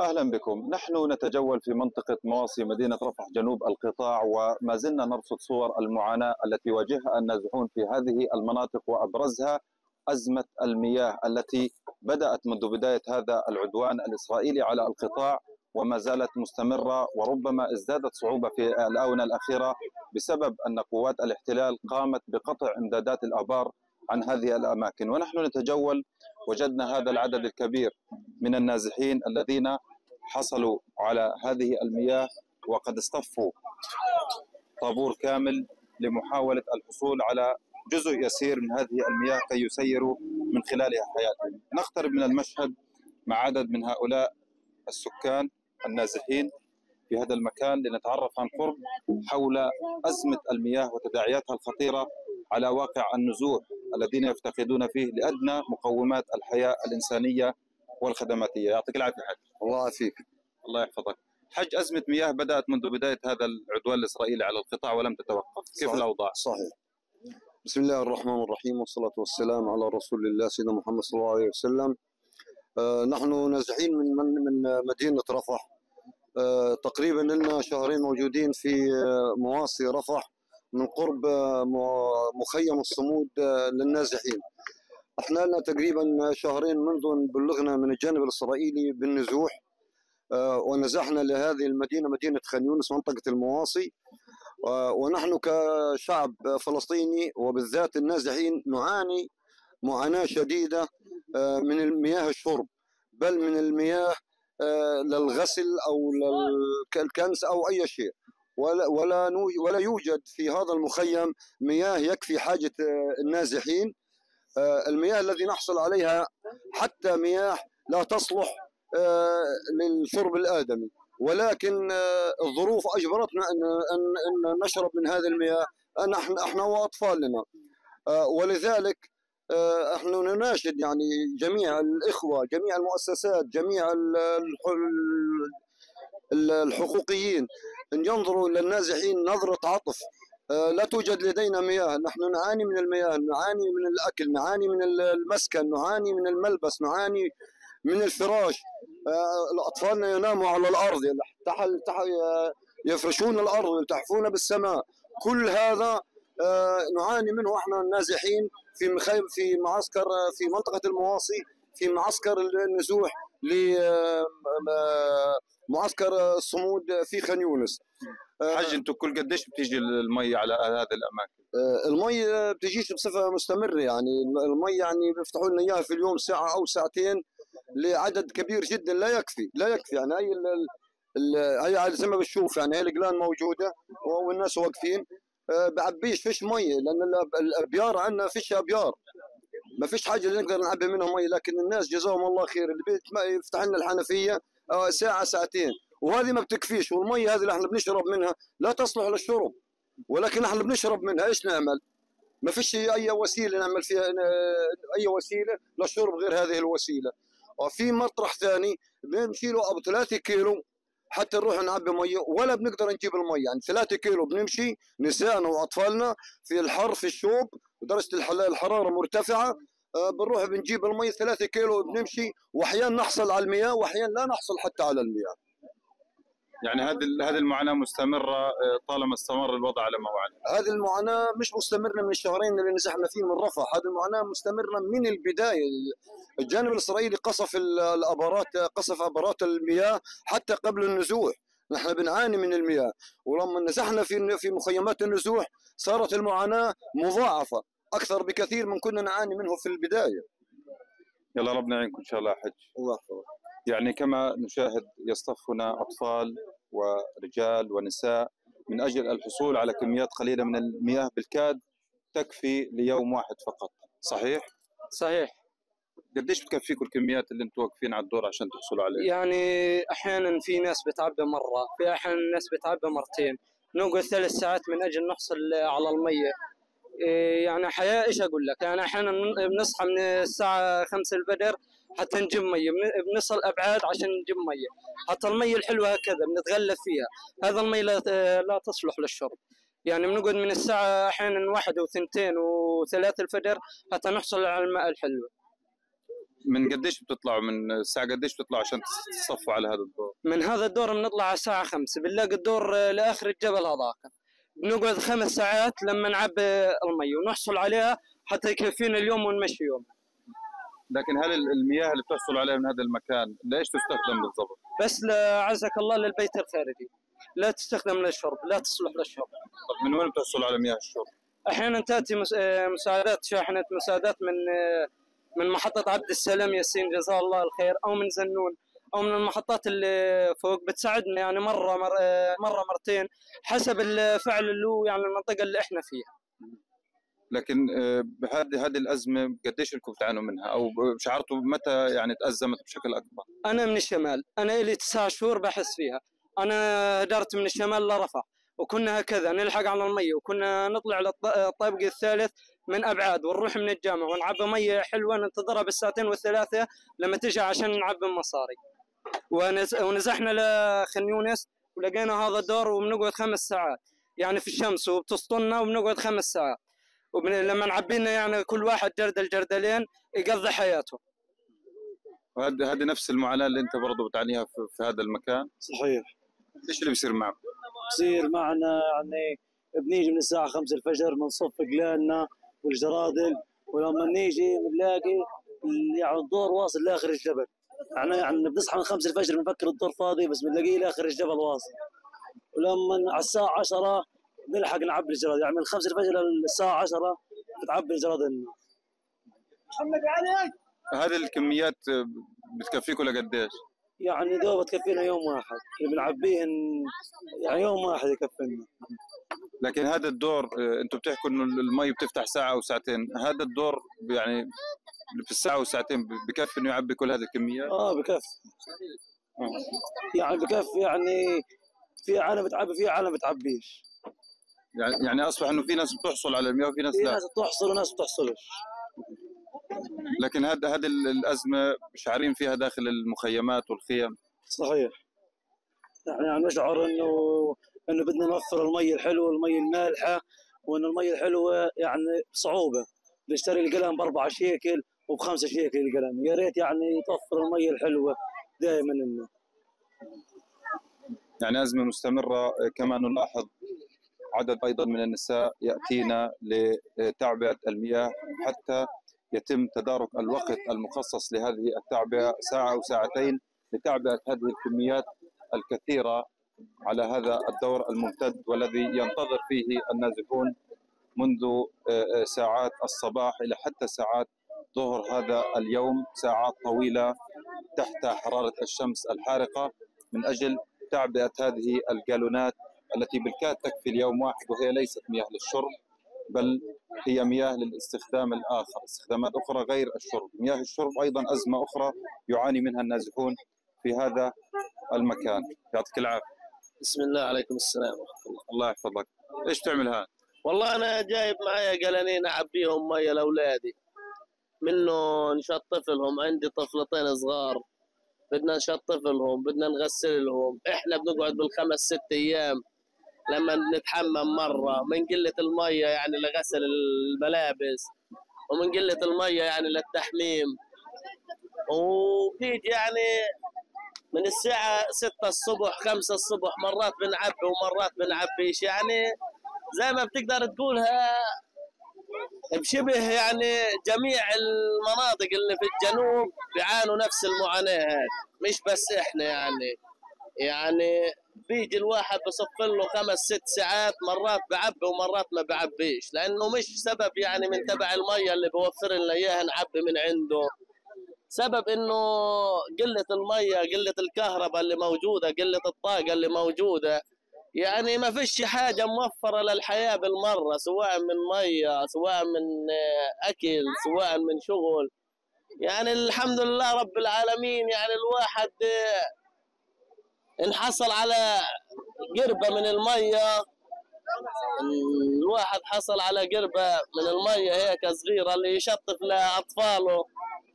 أهلا بكم، نحن نتجول في منطقة مواصي مدينة رفح جنوب القطاع وما زلنا نرصد صور المعاناة التي يواجهها النازحون في هذه المناطق وأبرزها أزمة المياه التي بدأت منذ بداية هذا العدوان الإسرائيلي على القطاع وما زالت مستمرة وربما ازدادت صعوبة في الآونة الأخيرة بسبب أن قوات الاحتلال قامت بقطع امدادات الأبار عن هذه الأماكن ونحن نتجول وجدنا هذا العدد الكبير من النازحين الذين حصلوا على هذه المياه وقد اصطفوا طابور كامل لمحاولة الحصول على جزء يسير من هذه المياه كي يسيروا من خلالها حياتهم. نقترب من المشهد مع عدد من هؤلاء السكان النازحين في هذا المكان لنتعرف عن قرب حول أزمة المياه وتداعياتها الخطيرة على واقع النزوح الذين يفتقدون فيه لأدنى مقومات الحياة الإنسانية والخدماتية. يعطيك العافية حاج. الله يعافيك. الله يحفظك. حج أزمة مياه بدأت منذ بداية هذا العدوان الإسرائيلي على القطاع ولم تتوقف. كيف صحيح. الأوضاع؟ صحيح. بسم الله الرحمن الرحيم والصلاة والسلام على رسول الله سيدنا محمد صلى الله عليه وسلم. آه نحن نازحين من من من مدينة رفح. آه تقريبا لنا شهرين موجودين في آه مواصي رفح. من قرب مخيم الصمود آه للنازحين. إحنا لنا تقريبا شهرين منذ بلغنا من الجانب الإسرائيلي بالنزوح آه ونزحنا لهذه المدينة مدينة خان يونس منطقة المواصي. آه، ونحن كشعب فلسطيني وبالذات النازحين نعاني معاناة شديدة آه، من المياه الشرب بل من المياه للغسل أو للكنس أو أي شيء. ولا ولا ولا يوجد في هذا المخيم مياه يكفي حاجة آه، النازحين. آه، المياه الذي نحصل عليها حتى مياه لا تصلح آه، للشرب الآدمي. ولكن الظروف أجبرتنا ان ان نشرب من هذه المياه. نحن إحنا وأطفالنا. ولذلك إحنا نناشد يعني جميع الإخوة جميع المؤسسات جميع ال- الح- ال- الحقوقيين. إن ينظروا للنازحين نظرة عطف. آه، لا توجد لدينا مياه. نحن نعاني من المياه نعاني من الأكل نعاني من المسكن نعاني من الملبس نعاني من الفراش. آه، اطفالنا يناموا على تحل تحل يفرشون الأرض ويلتحفون بالسماء. كل هذا آه، نعاني منه إحنا النازحين في في معسكر آه، في منطقة المواصي في معسكر النزوح. لمعسكر الصمود في خان يونس. آه، حج أنتم كل قديش بتيجي المي على هذه الأماكن؟ آه، المي آه، بتجيش بصفة مستمرة يعني المي يعني بيفتحوا لنا إياها في اليوم ساعة أو ساعتين لعدد كبير جدا لا يكفي لا يكفي. يعني هي هي زي ما بتشوف يعني هي القلان موجودة والناس واقفين. آه، بعبيش فيش مي لأن الأبيار عندنا فيش أبيار. ما فيش حاجة اللي نقدر نعبي منها مي لكن الناس جزاهم الله خير. اللي يفتح لنا الحنفية آه، ساعة ساعتين. وهذه ما بتكفيش. والمي هذه اللي إحنا بنشرب منها لا تصلح للشرب. ولكن إحنا بنشرب منها إيش نعمل؟ ما فيش أي وسيلة نعمل فيها آه، أي وسيلة للشرب غير هذه الوسيلة. وفي مطرح ثاني بنمشي له ابو 3 كيلو حتى نروح نعبي مية ولا بنقدر نجيب المية. يعني 3 كيلو بنمشي نسائنا وأطفالنا في الحر في الشوب ودرجه الح- الحرارة مرتفعة آه، بنروح بنجيب المية. 3 كيلو بنمشي وأحيانا نحصل على المياه وأحيانا لا نحصل حتى على المياه. يعني هذه هذه المعاناة مستمرة آه، طالما استمر الوضع على ما هو عليه هذه المعاناة مش مستمرة من الشهرين اللي نزحنا فيه من رفح هذه المعاناة مستمرة من البداية. الجانب الإسرائيلي قصف ال- الأبارات قصف أبارات المياه حتى قبل النزوح. نحن بنعاني من المياه. ولما نزحنا في في مخيمات النزوح صارت المعاناة مضاعفة أكثر بكثير من كنا نعاني منه في البداية. يلا ربنا يعينكم إن شاء الله حج الله يحفظك. يعني كما نشاهد يصطفنا أطفال ورجال ونساء من أجل الحصول على كميات قليلة من المياه بالكاد تكفي ليوم واحد فقط. صحيح؟ صحيح. قديش بتكفيكم الكميات اللي أنتم واقفين على الدور عشان تحصلوا عليها؟ يعني أحيانا في ناس بتعبي مرة في أحيانا ناس بتعبي مرتين. نقعد ثلاث ساعات من أجل نحصل على المية. يعني حياة إيش أقول لك؟ يعني أحيانا بنصحى من الساعة 5 البدر حتى نجيب ميه بن- بنصل أبعاد عشان نجيب ميه حتى الميه الحلوة هكذا بنتغلف فيها. هذا الميه لا لا تصلح للشرب. يعني بنقعد من الساعة أحيانا واحد وثنتين وثلاث الفجر حتى نحصل على الماء الحلو. من قديش بتطلعوا؟ من الساعة قديش بتطلعوا عشان تصفوا على هذا الدور؟ من هذا الدور بنطلع على الساعة خمسة بنلاقي الدور لآخر الجبل هذاك. بنقعد خمس ساعات لما نعبي المي ونحصل عليها حتى يكفينا اليوم ونمشي يوم لكن هل ال- المياه اللي بتحصلوا عليها من هذا المكان ليش تستخدم بالضبط؟ بس عزك الله للبيت الخارجي لا تستخدم للشرب لا تصلح للشرب طب من وين بتحصلوا على مياه الشرب؟ أحيانا تأتي آه، مساعدات شاحنه مساعدات من آه، من محطة عبد السلام ياسين جزاه الله الخير أو من زنون أو من المحطات اللي فوق بتساعدنا يعني مره مر مرة مرتين حسب الفعل اللي هو يعني المنطقة اللي إحنا فيها. لكن آه، بهذه هذه الأزمة قديش لكم بتعانوا منها؟ أو شعرتوا متى يعني تأزمت بشكل أكبر؟ أنا من الشمال. أنا لي تسع شهور بحس فيها. أنا هدرت من الشمال لرفح وكنا هكذا نلحق على المية وكنا نطلع للطابق الثالث من أبعاد ونروح من الجامعة ونعبي مية حلوة ننتظرها بالساعتين والثلاثة لما تجي عشان نعبي مصاري. ونزحنا لخن يونس ولقينا هذا الدور وبنقعد خمس ساعات. يعني في الشمس وبتسطلنا وبنقعد خمس ساعات. ولما نعبينا يعني كل واحد جردل جردلين يقضي حياته. وهذه هذه نفس المعاناة اللي أنت برضه بتعانيها في, في هذا المكان. صحيح. إيش اللي بيصير معك؟ بصير معنا يعني بنيجي من الساعة 5 الفجر بنصف قلالنا والجرادل ولما نيجي بنلاقي يعني الدور واصل لآخر الجبل. يعني يعني بنصحى من 5 الفجر بنفكر الدور فاضي بس بنلاقيه لاخر الجبل واصل. ولما على الساعة 10 بنلحق نعبي الجراد. يعني من 5 الفجر للساعة 10 بتعبي الجراد هذه الكميات بتكفيكم لقديش؟ يعني دوب تكفينا يوم واحد. اللي بنعبيه يعني يوم واحد يكفينا. لكن هذا الدور آه، أنتم بتحكوا إنه المي بتفتح ساعة أو ساعتين. هذا الدور يعني في الساعة وساعتين بكفي إنه يعبي كل هذه الكميات. آه بكفي. يعني بكفي يعني في عالم بتعبي في عالم بتعبيش. يعني يعني أصبح إنه في ناس بتحصل على المياه وفي ناس في لا. ناس بتحصل وناس بتحصلش. لكن هذا هذه الأزمة شعارين فيها داخل المخيمات والخيم. صحيح. يعني يعني نشعر انه إنه بدنا نوفر المي الحلوه المي المالحة وإنه المي الحلوة يعني بصعوبة. نشتري القلم باربعة شيكل وبخمسة شيكل القلم. يا ريت يعني توفر المي الحلوة دائما لنا يعني أزمة مستمرة كما نلاحظ عدد أيضا من النساء ياتينا لتعبئة المياه حتى يتم تدارك الوقت المخصص لهذه التعبئة ساعة أو ساعتين لتعبئة هذه الكميات الكثيرة على هذا الدور الممتد والذي ينتظر فيه النازحون منذ ساعات الصباح إلى حتى ساعات ظهر هذا اليوم ساعات طويلة تحت حرارة الشمس الحارقة من أجل تعبئة هذه الجالونات التي بالكاد تكفي اليوم واحد وهي ليست مياه للشرب بل هي مياه للاستخدام الآخر، استخدامات أخرى غير الشرب، مياه الشرب أيضا أزمة أخرى يعاني منها النازحون في هذا المكان، يعطيك العافية. بسم الله عليكم السلام ورحمة الله الله يحفظك. إيش تعمل هذا؟ والله أنا جايب معايا قلنين أعبيهم ميه لأولادي منه نشطف لهم عندي طفلتين صغار. بدنا نشطف لهم بدنا نغسل لهم. إحنا بنقعد بالخمس ست أيام لما نتحمم مرة. من قلة المية يعني لغسل الملابس ومن قلة المية يعني للتحميم. وبيجي يعني من الساعة ستة الصبح خمسة الصبح مرات بنعبي ومرات بنعبيش يعني زي ما بتقدر تقولها بشبه يعني جميع المناطق اللي في الجنوب بيعانوا نفس المعاناة هذه مش بس إحنا يعني. يعني بيجي الواحد بصف له خمس ست ساعات مرات بعبي ومرات ما بعبيش. لأنه مش سبب يعني من تبع المية اللي بوفر لنا إياها نعبي من عنده. سبب إنه قلة المية قلة الكهرباء اللي موجودة قلة الطاقة اللي موجودة. يعني ما فيش حاجة موفرة للحياة بالمرة سواء من مية سواء من أكل سواء من شغل. يعني الحمد لله رب العالمين يعني الواحد انحصل على قربة من المية. الواحد حصل على قربة من المية هيك صغيرة اللي يشطف لأطفاله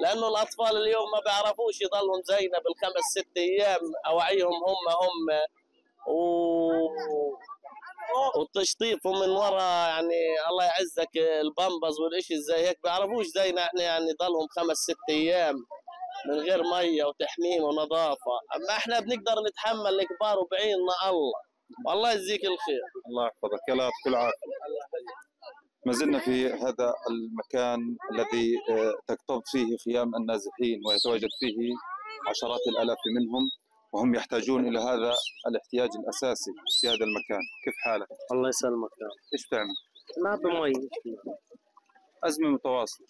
لأنه الأطفال اليوم ما بيعرفوش يضلهم زينا بالخمس ست أيام أوعيهم هم هم. و... والتشطيف ومن ورا يعني الله يعزك البامبز والإشي زي هيك بيعرفوش زينا إحنا يعني ضلهم خمس ست أيام من غير مية وتحميم ونظافة. أما إحنا بنقدر نتحمل الكبار وبعيننا الله. والله يجزيك الخير. الله يحفظك. يلا يعطيك العافيه ما زلنا في هذا المكان الذي آه، تكتظ فيه خيام النازحين ويتواجد فيه عشرات الآلاف منهم. وهم يحتاجون إلى هذا الاحتياج الأساسي في هذا المكان، كيف حالك؟ الله يسلمك إيش تعمل؟ ما بمي أزمة متواصلة.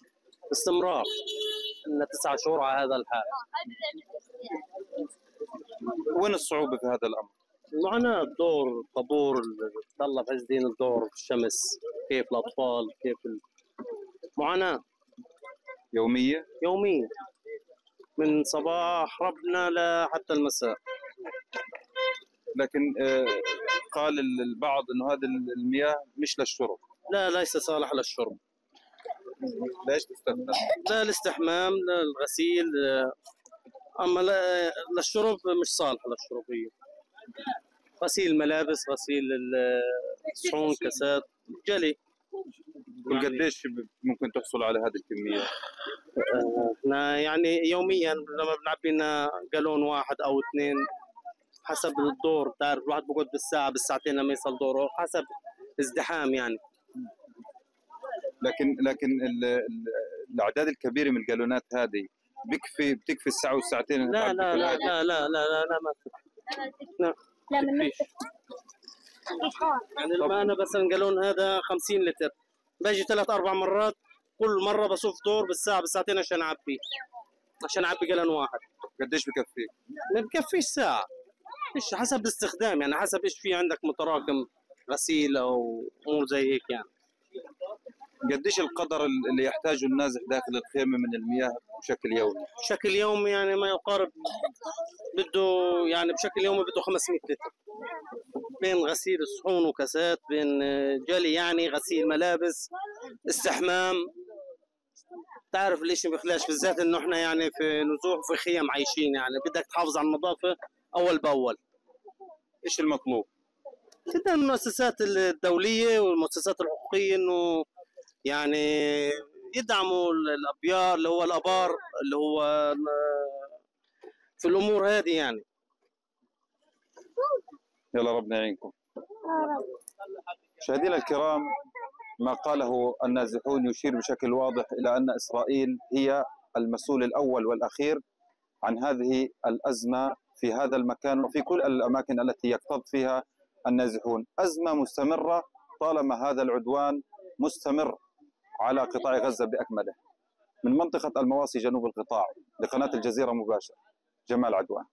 باستمرار لنا تسعة شهور على هذا الحال. وين الصعوبة في هذا الأمر؟ معنا الدور طابور تطلع حزدين الدور في الشمس. كيف الأطفال كيف ال... معاناه يومية؟ يومية. من صباح ربنا لحتى المساء. لكن آه، قال البعض إنه هذه المياه مش للشرب. لا ليس صالح للشرب. ليش تستخدم؟ لا الاستحمام لا الغسيل لا- أما لا للشرب مش صالحه للشرب. هي غسيل ملابس غسيل ال- الصحون كاسات جلي. وقديش ممكن تحصل على هذه الكمية؟ إحنا يعني يوميا لما بنعبي لنا جالون واحد أو اثنين حسب الدور بتعرف الواحد بقعد بالساعة بالساعتين لما يصل دوره حسب ازدحام يعني. لكن لكن ال- ال- الأعداد الكبيرة من الجالونات هذه بكفي بتكفي الساعة والساعتين لا لا لا لا لا لا لا, لا ما لا لا من يعني لما أنا مثلا جالون هذا 50 لتر. باجي ثلاث أربع مرات كل مرة بصف دور بالساعة بالساعتين عشان أعبي. عشان أعبي جالون واحد. قديش بكفيك؟ ما بكفيش ساعة. إيش حسب الاستخدام يعني حسب إيش في عندك متراكم غسيل أو امور زي هيك يعني. قديش القدر اللي يحتاجه النازح داخل الخيمة من المياه بشكل يومي؟ بشكل يومي يعني ما يقارب بده يعني بشكل يومي بده 500 لتر. بين غسيل صحون وكاسات بين جلي يعني غسيل ملابس استحمام. تعرف الاشي بخلاش بالذات إنه إحنا يعني في نزوح في خيم عايشين يعني بدك تحافظ على النظافة أول بأول إيش المطلوب؟ كده المؤسسات الدولية والمؤسسات الحقوقية إنه يعني يدعموا الأبيار اللي هو الأبار اللي هو في الأمور هذه يعني يلا ربنا يعينكم. مشاهدينا الكرام ما قاله النازحون يشير بشكل واضح إلى أن إسرائيل هي المسؤول الأول والأخير عن هذه الأزمة في هذا المكان وفي كل الأماكن التي يكتظ فيها النازحون، أزمة مستمرة طالما هذا العدوان مستمر على قطاع غزة بأكمله. من منطقة المواصي جنوب القطاع لقناة الجزيرة مباشر جمال عدوان.